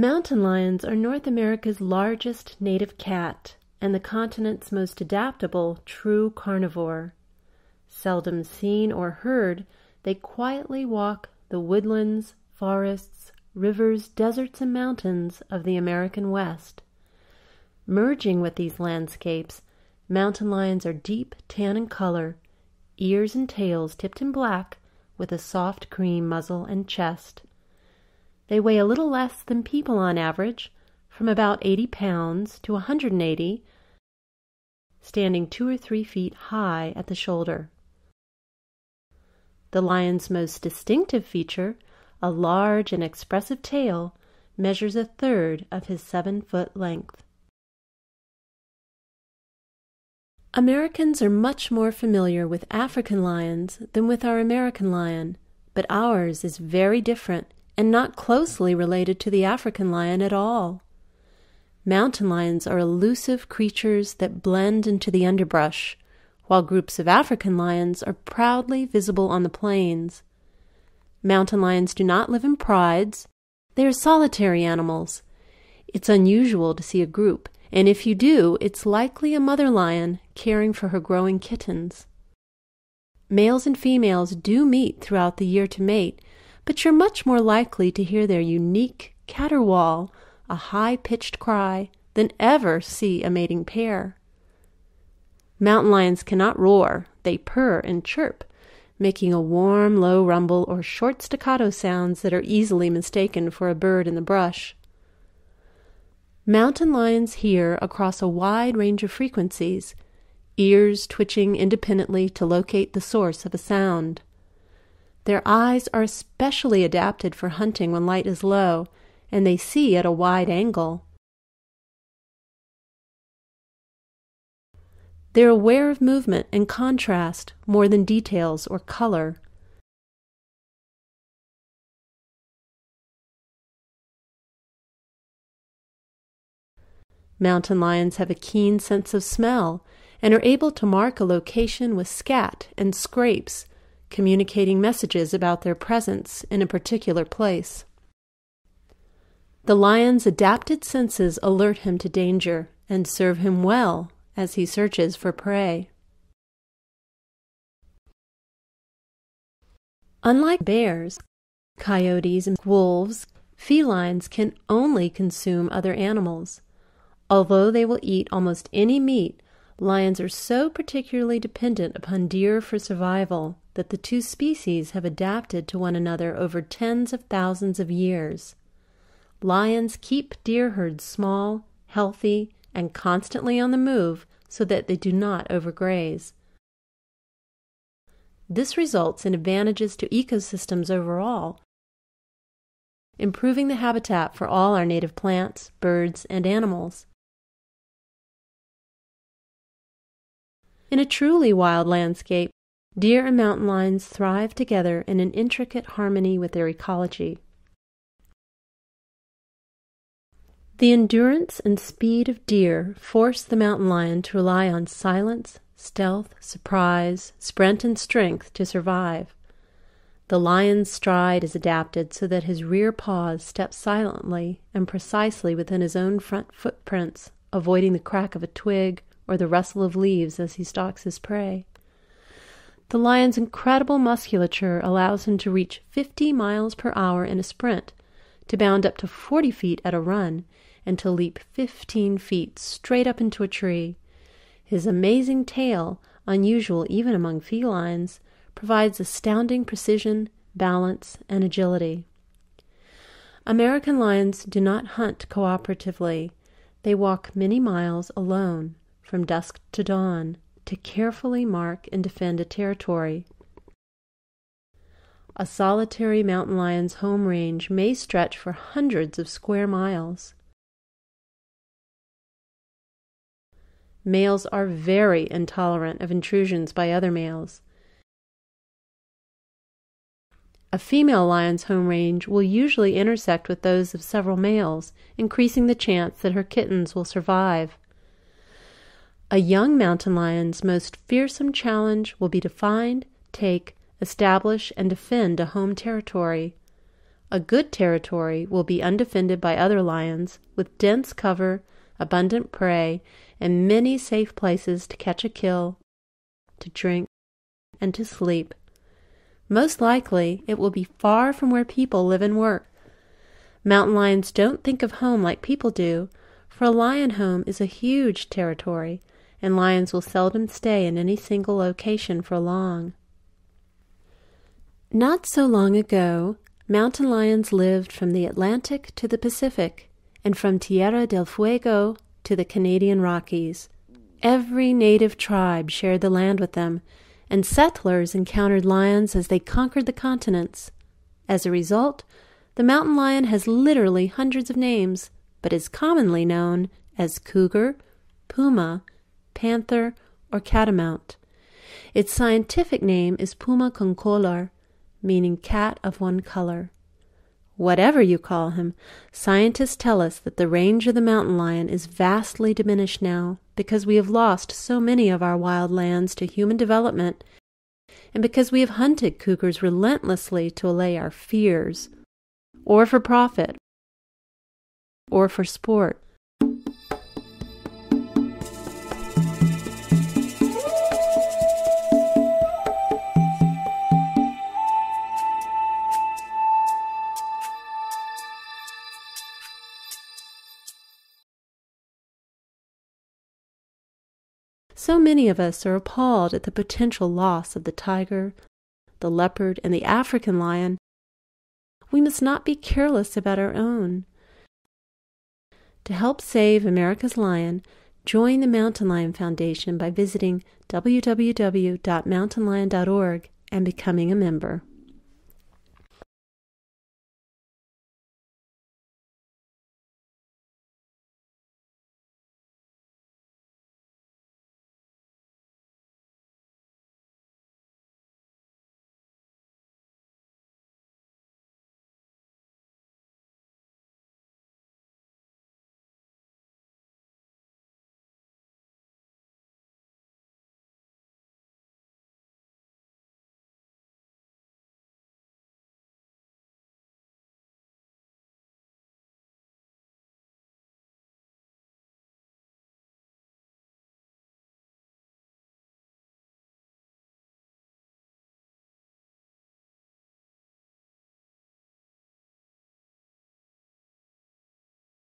Mountain lions are North America's largest native cat and the continent's most adaptable true carnivore. Seldom seen or heard, they quietly walk the woodlands, forests, rivers, deserts, and mountains of the American West. Merging with these landscapes, mountain lions are deep tan in color, ears and tails tipped in black, with a soft cream muzzle and chest. They weigh a little less than people on average, from about 80 pounds to 180, standing two or three feet high at the shoulder. The lion's most distinctive feature, a large and expressive tail, measures a third of his seven foot length. Americans are much more familiar with African lions than with our American lion, but ours is very different and not closely related to the African lion at all. Mountain lions are elusive creatures that blend into the underbrush, while groups of African lions are proudly visible on the plains. Mountain lions do not live in prides, they are solitary animals. It's unusual to see a group and if you do, it's likely a mother lion caring for her growing kittens. Males and females do meet throughout the year to mate, but you're much more likely to hear their unique caterwaul, a high pitched cry, than ever see a mating pair. Mountain lions cannot roar, they purr and chirp, making a warm, low rumble or short staccato sounds that are easily mistaken for a bird in the brush. Mountain lions hear across a wide range of frequencies, ears twitching independently to locate the source of a sound. Their eyes are especially adapted for hunting when light is low, and they see at a wide angle. They're aware of movement and contrast more than details or color. Mountain lions have a keen sense of smell and are able to mark a location with scat and scrapes, communicating messages about their presence in a particular place. The lion's adapted senses alert him to danger and serve him well as he searches for prey. Unlike bears, coyotes, and wolves, felines can only consume other animals. Although they will eat almost any meat, lions are so particularly dependent upon deer for survival that the two species have adapted to one another over tens of thousands of years. Lions keep deer herds small, healthy, and constantly on the move so that they do not overgraze. This results in advantages to ecosystems overall, improving the habitat for all our native plants, birds, and animals. In a truly wild landscape, deer and mountain lions thrive together in an intricate harmony with their ecology. The endurance and speed of deer force the mountain lion to rely on silence, stealth, surprise, sprint, and strength to survive. The lion's stride is adapted so that his rear paws step silently and precisely within his own front footprints, avoiding the crack of a twig or the rustle of leaves as he stalks his prey. The lion's incredible musculature allows him to reach 50 miles per hour in a sprint, to bound up to 40 feet at a run, and to leap 15 feet straight up into a tree. His amazing tail, unusual even among felines, provides astounding precision, balance, and agility. American lions do not hunt cooperatively. They walk many miles alone from dusk to dawn to carefully mark and defend a territory. A solitary mountain lion's home range may stretch for hundreds of square miles. Males are very intolerant of intrusions by other males. A female lion's home range will usually intersect with those of several males, increasing the chance that her kittens will survive. A young mountain lion's most fearsome challenge will be to find, take, establish, and defend a home territory. A good territory will be undefended by other lions, with dense cover, abundant prey, and many safe places to catch a kill, to drink, and to sleep. Most likely, it will be far from where people live and work. Mountain lions don't think of home like people do, for a lion home is a huge territory, and lions will seldom stay in any single location for long. Not so long ago, mountain lions lived from the Atlantic to the Pacific, and from Tierra del Fuego to the Canadian Rockies. Every native tribe shared the land with them, and settlers encountered lions as they conquered the continents. As a result, the mountain lion has literally hundreds of names, but is commonly known as cougar, puma, panther, or catamount. Its scientific name is Puma concolor, meaning cat of one color. Whatever you call him, scientists tell us that the range of the mountain lion is vastly diminished now because we have lost so many of our wild lands to human development and because we have hunted cougars relentlessly to allay our fears, or for profit, or for sport. So many of us are appalled at the potential loss of the tiger, the leopard, and the African lion. We must not be careless about our own. To help save America's lion, join the Mountain Lion Foundation by visiting www.mountainlion.org and becoming a member.